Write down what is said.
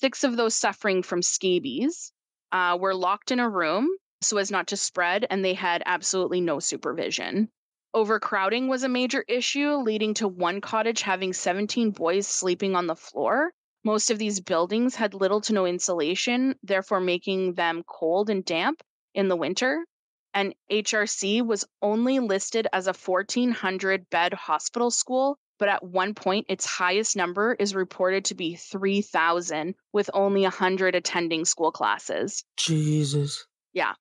Six of those suffering from scabies uh, were locked in a room so as not to spread, and they had absolutely no supervision. Overcrowding was a major issue, leading to one cottage having 17 boys sleeping on the floor. Most of these buildings had little to no insulation, therefore making them cold and damp in the winter. And HRC was only listed as a 1,400 bed hospital school, but at one point, its highest number is reported to be 3,000, with only 100 attending school classes. Jesus. Yeah.